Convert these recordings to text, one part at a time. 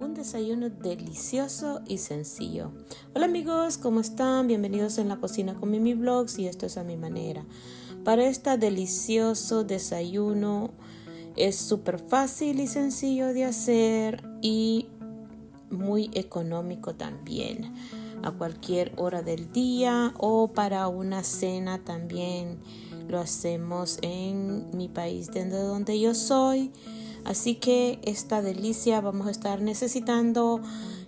Un desayuno delicioso y sencillo. Hola amigos, ¿cómo están? Bienvenidos en la cocina con Mimi Vlogs y esto es a mi manera. Para este delicioso desayuno es súper fácil y sencillo de hacer y muy económico también. A cualquier hora del día o para una cena también lo hacemos en mi país de donde yo soy. Así que esta delicia vamos a estar necesitando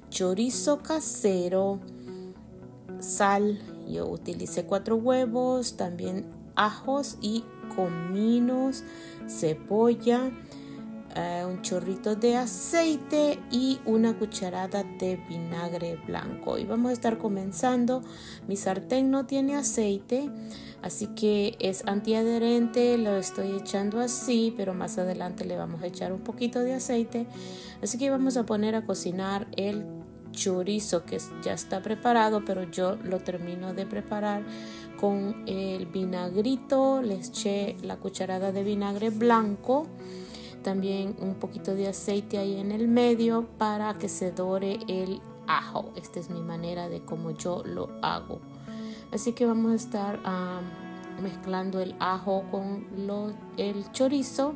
chorizo casero, sal, yo utilicé cuatro huevos, también ajos y cominos, cebolla, eh, un chorrito de aceite y una cucharada de vinagre blanco. Y vamos a estar comenzando. Mi sartén no tiene aceite, así que es antiadherente. Lo estoy echando así, pero más adelante le vamos a echar un poquito de aceite. Así que vamos a poner a cocinar el chorizo que ya está preparado, pero yo lo termino de preparar con el vinagrito. Le eché la cucharada de vinagre blanco también un poquito de aceite ahí en el medio para que se dore el ajo. Esta es mi manera de cómo yo lo hago. Así que vamos a estar mezclando el ajo con el chorizo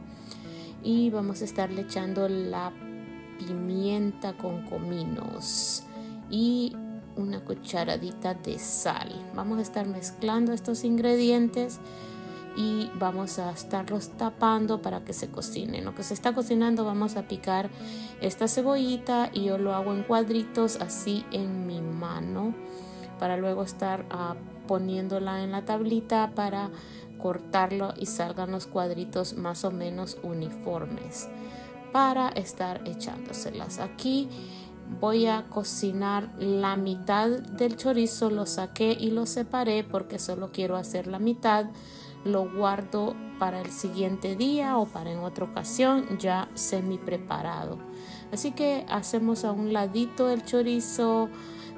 y vamos a estarle echando la pimienta con cominos y una cucharadita de sal. Vamos a estar mezclando estos ingredientes y vamos a estarlos tapando para que se cocine. lo que se está cocinando vamos a picar esta cebollita y yo lo hago en cuadritos así en mi mano para luego estar ah, poniéndola en la tablita para cortarlo y salgan los cuadritos más o menos uniformes para estar echándoselas aquí voy a cocinar la mitad del chorizo lo saqué y lo separé porque solo quiero hacer la mitad lo guardo para el siguiente día o para en otra ocasión ya semi preparado. Así que hacemos a un ladito el chorizo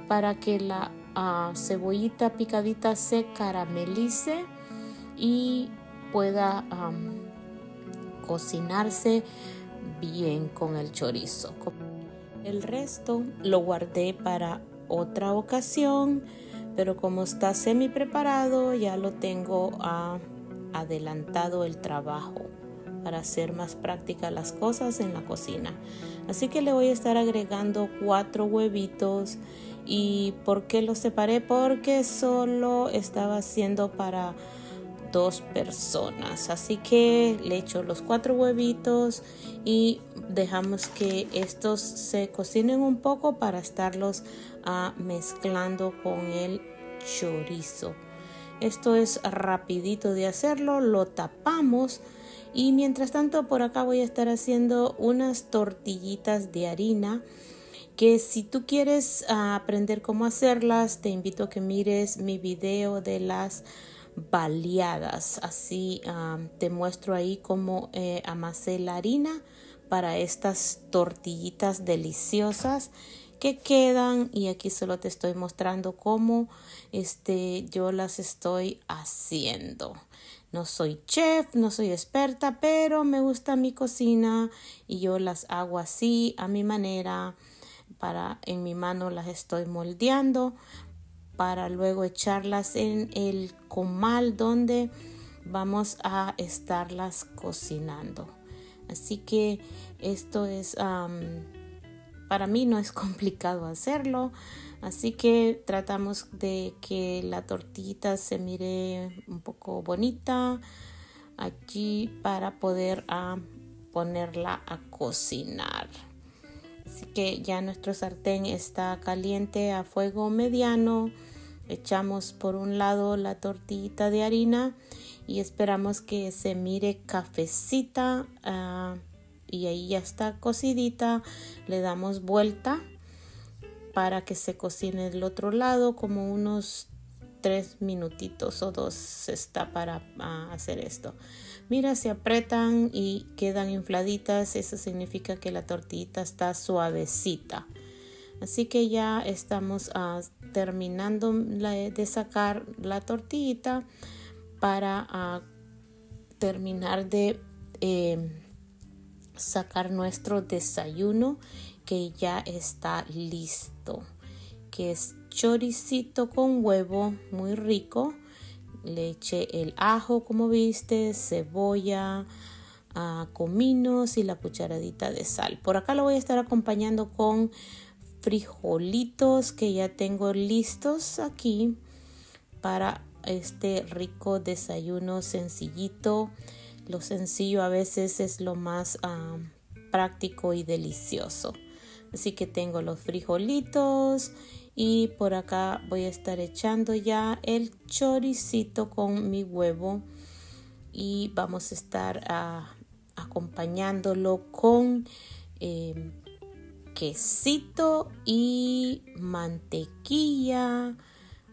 para que la ah, cebollita picadita se caramelice y pueda cocinarse bien con el chorizo. El resto lo guardé para otra ocasión, pero como está semi preparado ya lo tengo a adelantado el trabajo para hacer más prácticas las cosas en la cocina. Así que le voy a estar agregando cuatro huevitos. ¿Y por qué los separé? Porque solo estaba haciendo para dos personas. Así que le echo los cuatro huevitos y dejamos que estos se cocinen un poco para estarlos ah, mezclando con el chorizo. Esto es rapidito de hacerlo, lo tapamos y mientras tanto por acá voy a estar haciendo unas tortillitas de harina que si tú quieres ah, aprender cómo hacerlas te invito a que mires mi video de las baleadas así ah, te muestro ahí cómo eh, amasé la harina para estas tortillitas deliciosas que quedan y aquí solo te estoy mostrando cómo este yo las estoy haciendo. No soy chef, no soy experta, pero me gusta mi cocina y yo las hago así a mi manera. Para en mi mano las estoy moldeando para luego echarlas en el comal donde vamos a estarlas cocinando. Así que esto es para mí no es complicado hacerlo, así que tratamos de que la tortita se mire un poco bonita aquí para poder ah, ponerla a cocinar. Así que ya nuestro sartén está caliente a fuego mediano. Echamos por un lado la tortita de harina y esperamos que se mire cafecita. Ah, y ahí ya está cocidita. Le damos vuelta para que se cocine del otro lado como unos tres minutitos o dos está para ah, hacer esto. Mira, se apretan y quedan infladitas. Eso significa que la tortillita está suavecita. Así que ya estamos ah, terminando de sacar la tortillita para ah, terminar de eh, sacar nuestro desayuno que ya está listo, que es choricito con huevo muy rico. Le eché el ajo, como viste, cebolla, uh, cominos y la cucharadita de sal. Por acá lo voy a estar acompañando con frijolitos que ya tengo listos aquí para este rico desayuno sencillito. Lo sencillo a veces es lo más práctico y delicioso. Así que tengo los frijolitos y por acá voy a estar echando ya el choricito con mi huevo y vamos a estar acompañándolo con eh, quesito y mantequilla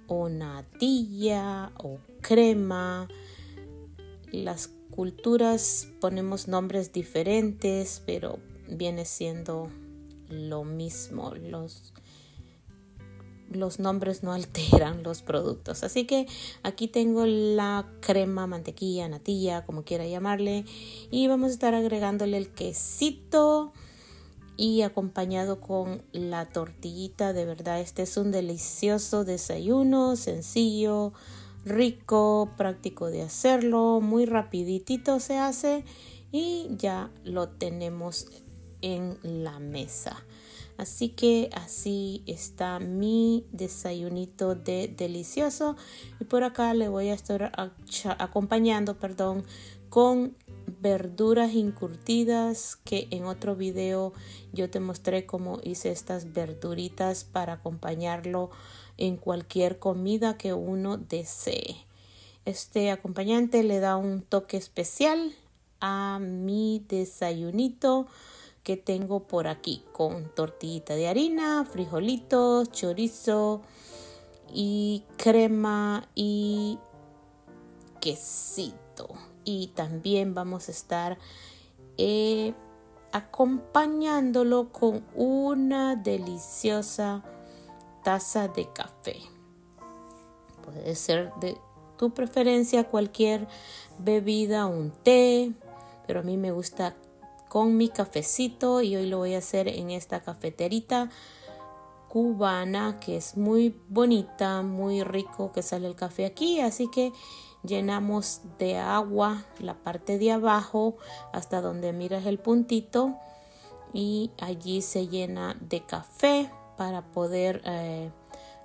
o natilla o crema. Las culturas ponemos nombres diferentes, pero viene siendo lo mismo. Los los nombres no alteran los productos. Así que aquí tengo la crema, mantequilla, natilla, como quiera llamarle. Y vamos a estar agregándole el quesito y acompañado con la tortillita. De verdad, este es un delicioso desayuno, sencillo, rico, práctico de hacerlo, muy rapiditito se hace y ya lo tenemos en la mesa. Así que así está mi desayunito de delicioso. Y por acá le voy a estar acompañando, perdón, con verduras incurtidas que en otro video yo te mostré cómo hice estas verduritas para acompañarlo en cualquier comida que uno desee. Este acompañante le da un toque especial a mi desayunito que tengo por aquí con tortillita de harina, frijolitos, chorizo y crema y quesito. Y también vamos a estar eh, acompañándolo con una deliciosa taza de café. Puede ser de tu preferencia cualquier bebida, un té, pero a mí me gusta con mi cafecito y hoy lo voy a hacer en esta cafeterita cubana que es muy bonita, muy rico que sale el café aquí, así que llenamos de agua la parte de abajo hasta donde miras el puntito y allí se llena de café para poder eh,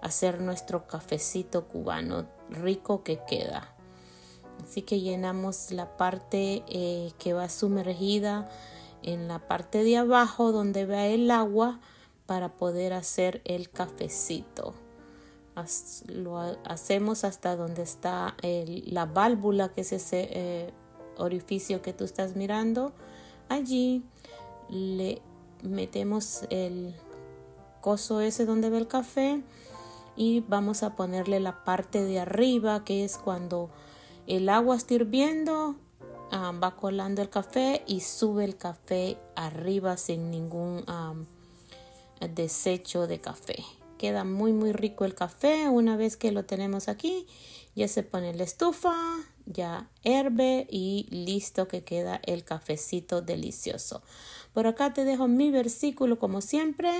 hacer nuestro cafecito cubano rico que queda. Así que llenamos la parte eh, que va sumergida en la parte de abajo donde va el agua para poder hacer el cafecito. Lo hacemos hasta donde está la válvula, que es ese eh, orificio que tú estás mirando. Allí le metemos el coso ese donde va el café y vamos a ponerle la parte de arriba que es cuando el agua está hirviendo va colando el café y sube el café arriba sin ningún desecho de café. Queda muy muy rico el café. Una vez que lo tenemos aquí, ya se pone la estufa, ya herve y listo que queda el cafecito delicioso. Por acá te dejo mi versículo como siempre.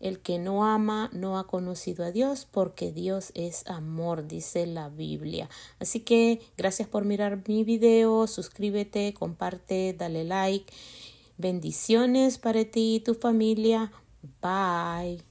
El que no ama no ha conocido a Dios porque Dios es amor, dice la Biblia. Así que gracias por mirar mi video, suscríbete, comparte, dale like. Bendiciones para ti y tu familia. Bye.